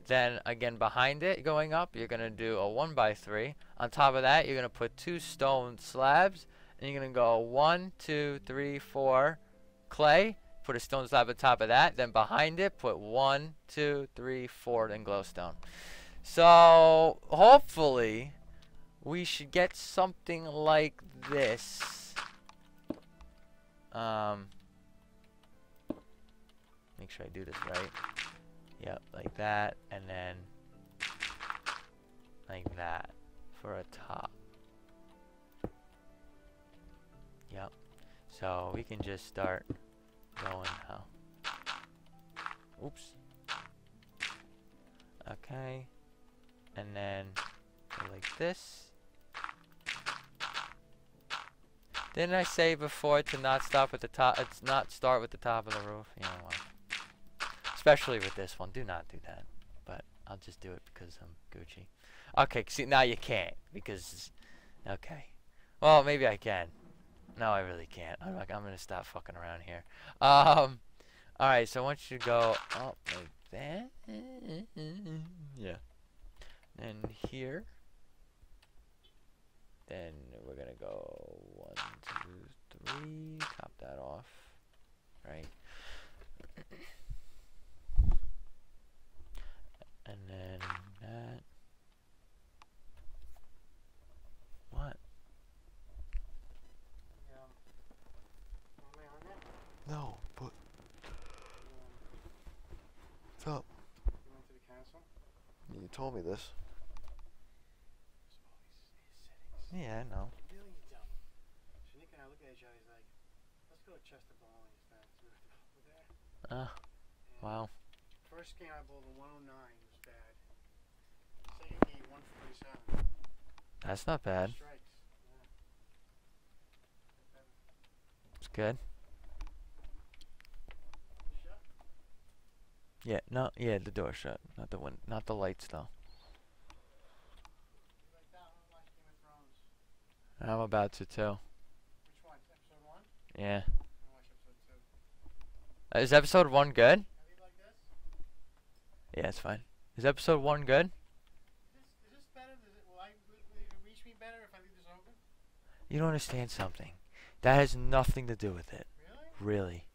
then again behind it going up, you're going to do a 1 by 3 On top of that, you're going to put two stone slabs. And you're going to go one, two, three, four clay. Put a stone slab on top of that. Then behind it, put one, two, three, four, then glowstone. So, hopefully, we should get something like this. Um, make sure I do this right. Yep, like that, and then like that for a top. Yep. So we can just start going now. Oops. Okay. And then like this. Didn't I say before to not stop at the top? It's not start with the top of the roof. You know what? Especially with this one. Do not do that. But I'll just do it because I'm Gucci. Okay, see, now you can't. Because, okay. Well, maybe I can. No, I really can't. I'm like, I'm to stop fucking around here. Um, alright, so I want you to go up like that. Yeah. Then here. Then we're going to go one, two, three. Top that off. Right. And then that. What? No, but. What's up? You told me this. Yeah, I know. Shanika and I look at each other, he's like, let's go to Chester Bowling instead. So we went to over there. Ah, wow. First game I bowled a 109 was bad. Second game 147. That's not bad. Strikes. Yeah. It's good. Shut. Yeah, no, yeah, the door shut. Not the win not the lights though. You like that one? Watch Game of Thrones. I'm about to too. Which one? Episode 1? Yeah. Episode 2. Uh, is episode one good? Can I leave like? Yeah, it's fine. Is episode one good? Is this, is this better? Does it, will, I, will reach me better if I leave this open? You don't understand something. That has nothing to do with it. Really? Really.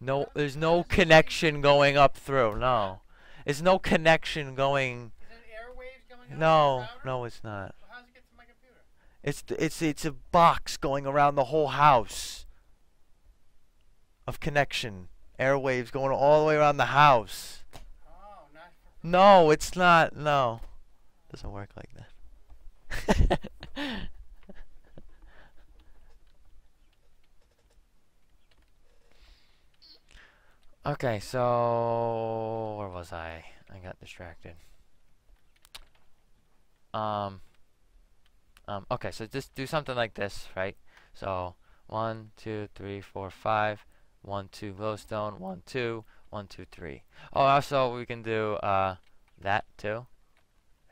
No, there's no connection going up through. No. There's no connection going. Is there airwaves going on? No, no, it's not. Well, how does it get to my computer? It's it's it's a box going around the whole house of connection. Airwaves going all the way around the house. Oh, not for. No, it's not. No. Doesn't work like that. okay, so where was I? I got distracted. Um um okay, so just do something like this, right? So one, two, three, four, five, one, two, glowstone, one, two, one, two, three. Oh, also we can do uh that too,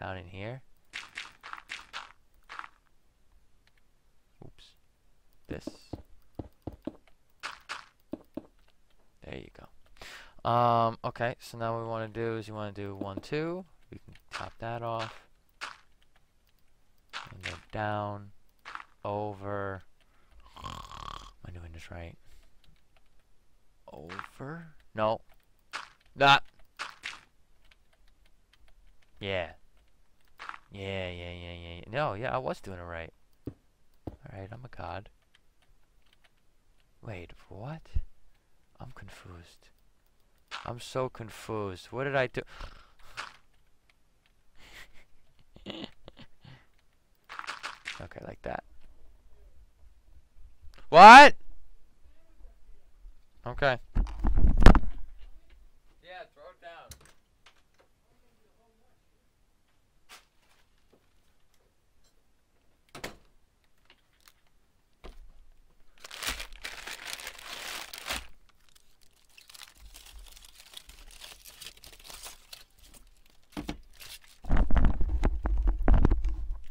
down in here. Oops, this. There you go. Um, okay, so now what we want to do is you want to do one, two. We can top that off. Down, over. Am I doing this right. Over? No. Not. Yeah. Yeah, yeah, yeah, yeah. yeah. No, yeah, I was doing it right. Alright, I'm a god. Wait, what? I'm confused. I'm so confused. What did I do? okay, like that. What? Okay. Yeah, throw it down.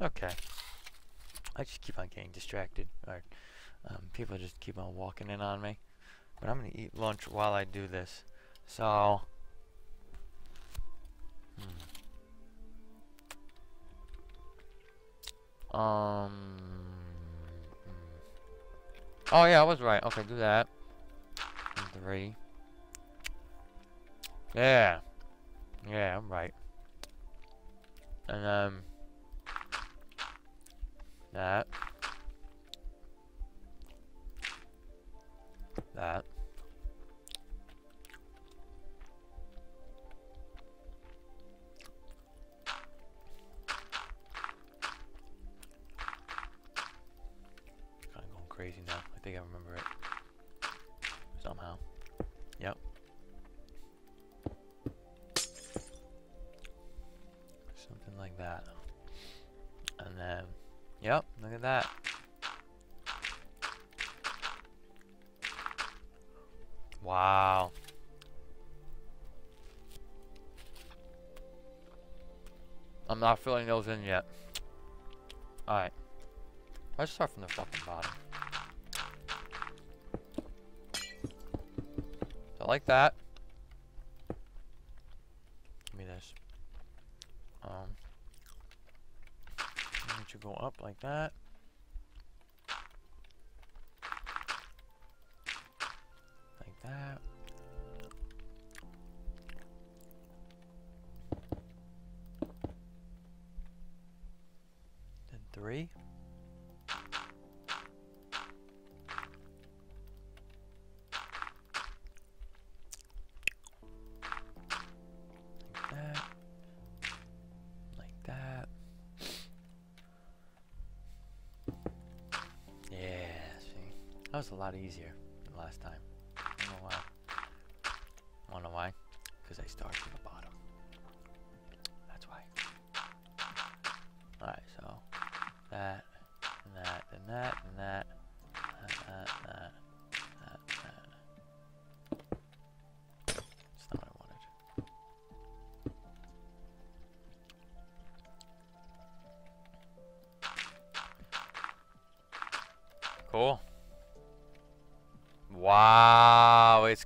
Okay. I just keep on getting distracted. Or um, people just keep on walking in on me. But I'm going to eat lunch while I do this. So... hmm. Um... hmm. Oh yeah, I was right. Okay, do that. Three. Yeah. Yeah, I'm right. And um that. That. Filling those in yet. Alright. Let's start from the fucking bottom. So like that. Give me this. Um. Need to go up like that. That was a lot easier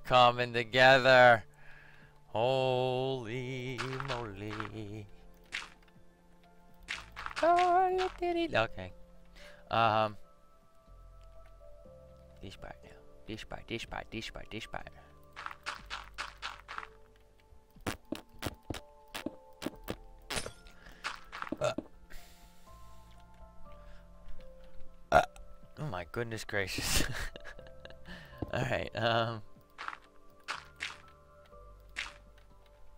coming together. Holy moly. Okay. Um. Dish part now. Dish part, dish part, dish part, dish part. Uh. Uh. Oh my goodness gracious. Alright, um.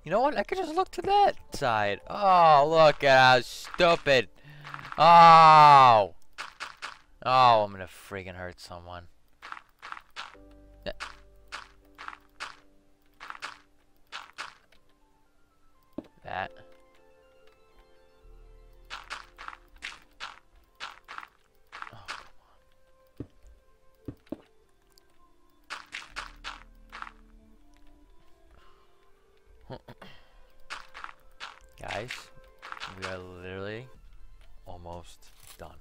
You know what? I could just look to that side. Oh, look at how stupid. Oh. Oh, I'm gonna freaking hurt someone. done.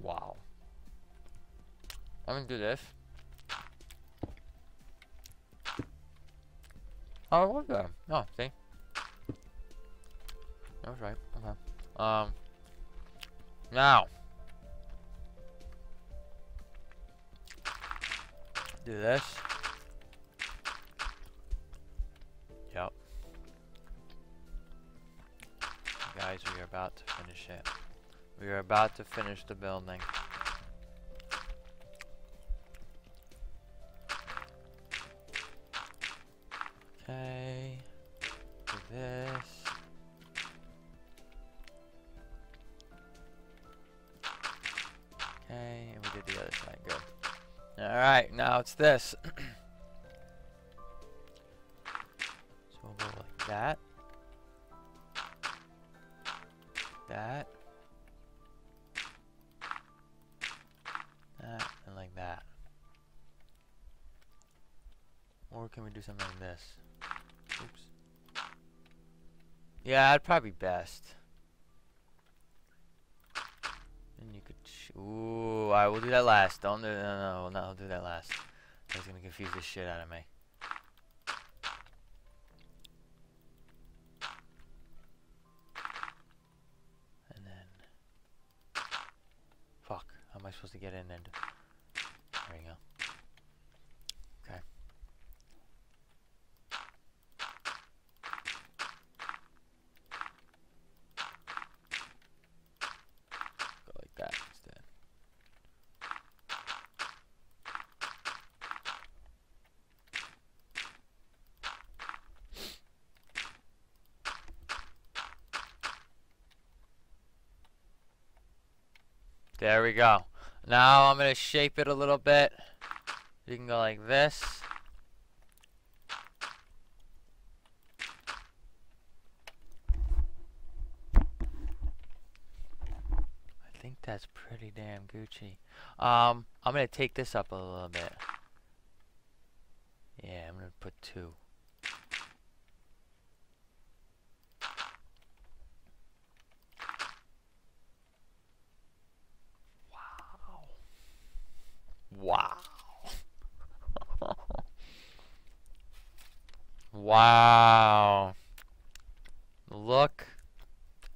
Wow. I'm gonna do this. Oh, it was there. Oh, see? That was right. Okay. Um. Now. Do this. Guys, we are about to finish it. We are about to finish the building. Okay. Do this. Okay, and we did the other side. Good. Alright, now it's this. probably be best. And you could. Ooh, I will do that last. Don't do no no no. I'll do that last. That's gonna confuse the shit out of me. And then. Fuck. How am I supposed to get in and? There you go. Okay. Go like that instead. There we go. Now I'm going to shape it a little bit. You can go like this. I think that's pretty damn Gucci. Um, I'm going to take this up a little bit. Yeah, I'm going to put two. Wow. Wow. Look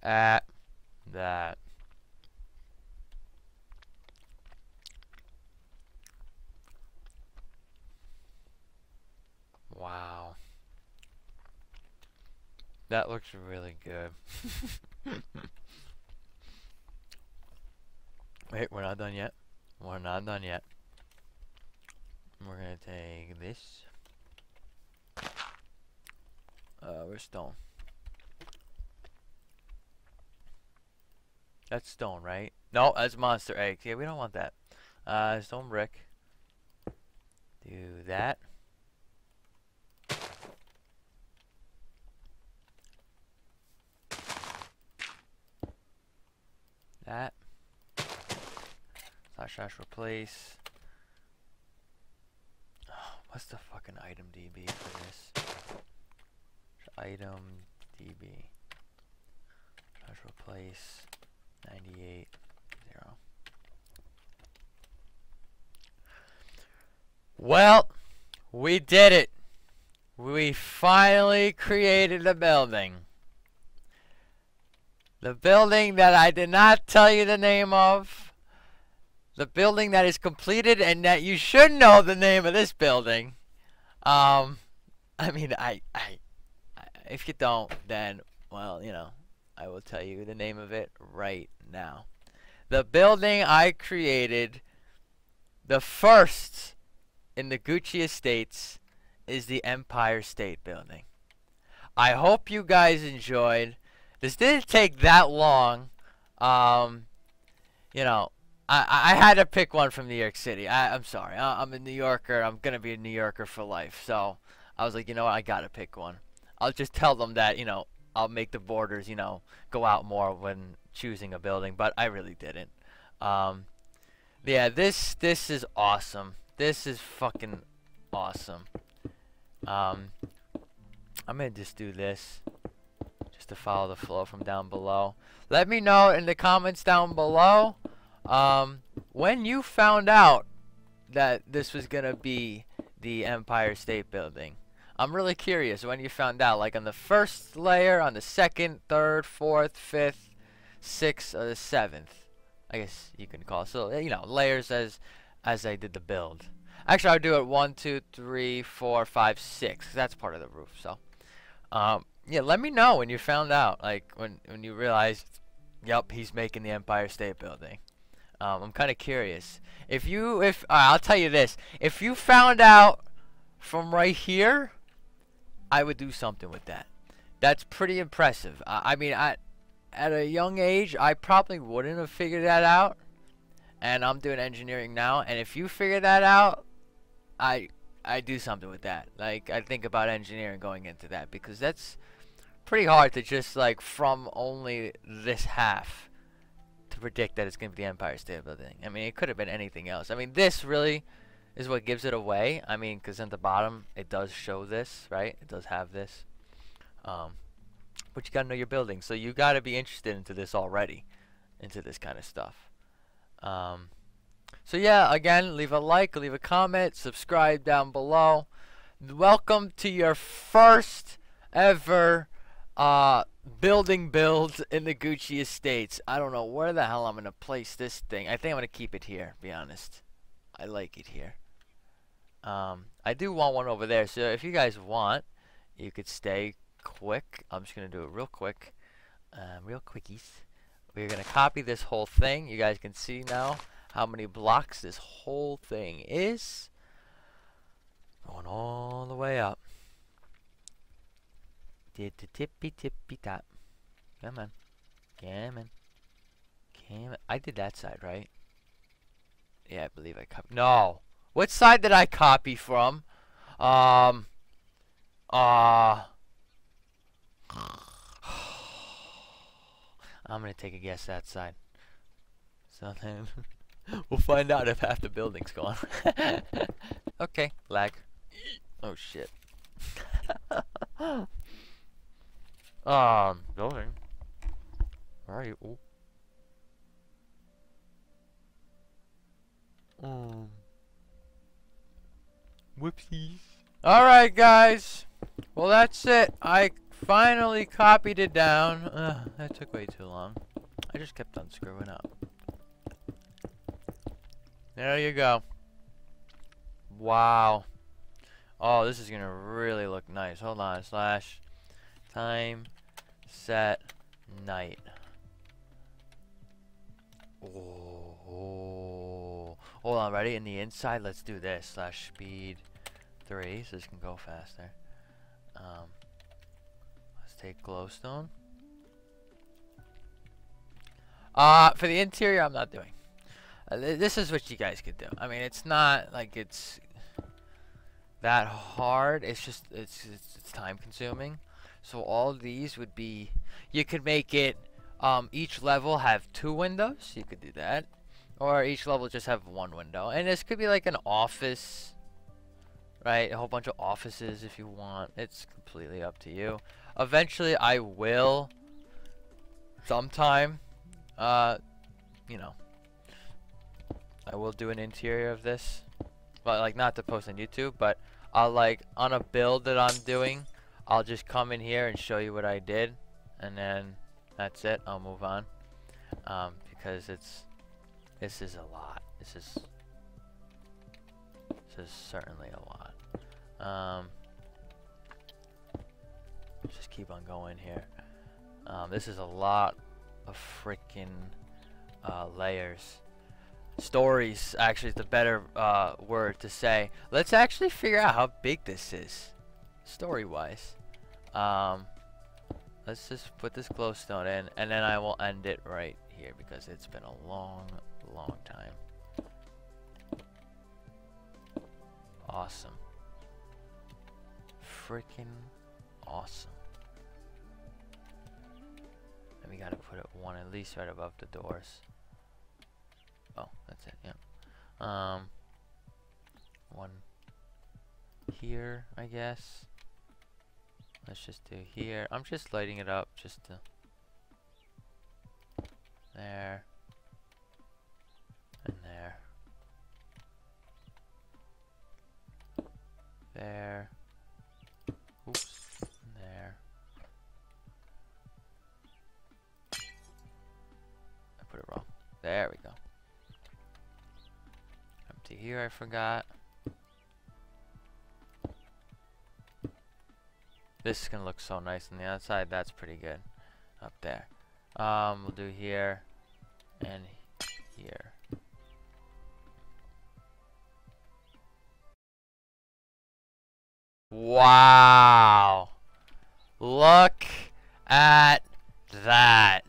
at that. Wow. That looks really good. Wait, we're not done yet. We're not done yet. We're gonna take this. Uh, where's stone? That's stone, right? No, that's monster eggs. Yeah, we don't want that. Uh, stone brick. Do that. That. Slash slash replace. What's the fucking item DB for this? Item DB. Slash replace 98 0. Well, we did it. We finally created a building. The building that I did not tell you the name of. The building that is completed and that you should know the name of this building. Um, I mean, I, I, I if you don't, then, well, you know, I will tell you the name of it right now. The building I created, the first in the Gucchi Estates, is the Empire State Building. I hope you guys enjoyed. This didn't take that long. Um, you know, I, I had to pick one from New York City. I, I'm sorry. I, I'm a New Yorker. I'm going to be a New Yorker for life. So I was like, you know what? I got to pick one. I'll just tell them that, you know, I'll make the borders, you know, go out more when choosing a building. But I really didn't. Um, yeah, this this is awesome. This is fucking awesome. Um, I'm to just do this just to follow the flow from down below. Let me know in the comments down below um, when you found out that this was to be the Empire State Building. I'm really curious when you found out, like on the first layer, on the second, third, fourth, fifth, sixth, or the seventh. I guess you can call it. So, you know, layers as as I did the build. Actually, I'll do it one, two, three, four, five, six. That's part of the roof. So, um, yeah, let me know when you found out, like when when you realized, yep, he's making the Empire State Building. Um, I'm kind of curious. If you, if uh, I'll tell you this, if you found out from right here, I would do something with that. That's pretty impressive. I mean, I, at a young age, I probably wouldn't have figured that out. And I'm doing engineering now, and if you figure that out, I I do something with that. Like I think about engineering going into that because that's pretty hard to just like from only this half to predict that it's going to be the Empire State Building. I mean, it could have been anything else. I mean, this really is what gives it away. I mean, because at the bottom it does show this, right? It does have this. Um, but you got to know your building, so you got to be interested into this already, into this kind of stuff. Um, so yeah, again, leave a like, leave a comment, subscribe down below. Welcome to your first ever uh, building build in the Gucchi Estates. I don't know where the hell I'm going to place this thing. I think I'm going to keep it here, be honest. I like it here. Um, I do want one over there, so if you guys want, you could stay quick. I'm just going to do it real quick. Um, real quickies. We're going to copy this whole thing. You guys can see now how many blocks this whole thing is. Going all the way up. Did the tippy tippy top. Come on. Come on. Come on. I did that side, right? Yeah, I believe I copied. No. What side did I copy from? Um. Uh. I'm gonna take a guess that side. So then we'll find out if half the building's gone. okay, lag. Oh shit. um, building. Where are you? Ooh. Um. Whoopsies. Alright, guys. Well, that's it. I finally copied it down. Ugh, that took way too long. I just kept on screwing up. There you go. Wow. Oh, this is gonna really look nice. Hold on. Slash time set night. Oh. Hold on, ready? In the inside, let's do this. Slash speed 3, so this can go faster. Um, let's take glowstone. Uh, for the interior, I'm not doing. Uh, th this is what you guys could do. I mean, it's not like it's that hard. It's just, it's, it's, it's time consuming. So all these would be, you could make it, um, each level have two windows. You could do that. Or each level just have one window. And this could be like an office, right? A whole bunch of offices if you want. It's completely up to you. Eventually, I will, sometime, uh, you know, I will do an interior of this. But, like, not to post on YouTube, but I'll, like, on a build that I'm doing, I'll just come in here and show you what I did. And then, that's it. I'll move on. Um, because it's, this is a lot. This is this is certainly a lot. Um, just keep on going here. Um, this is a lot of freaking uh, layers. Stories, actually, is the better uh, word to say. Let's actually figure out how big this is, story-wise. Um, let's just put this glowstone in, and then I will end it right here because it's been a long, long time. Awesome. Freaking awesome. And we gotta put it one at least right above the doors. Oh, that's it, yeah. Um, one here, I guess. Let's just do here. I'm just lighting it up just to... There. There. Oops. There. I put it wrong. There we go. Empty here I forgot. This is going to look so nice on the outside. That's pretty good. Up there. Um, we'll do here and here. Wow. Look at that.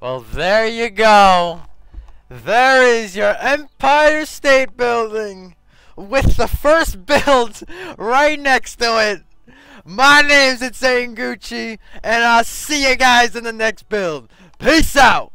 Well, there you go. There is your Empire State Building with the first build right next to it. My name's Insane Gucchi, and I'll see you guys in the next build. Peace out.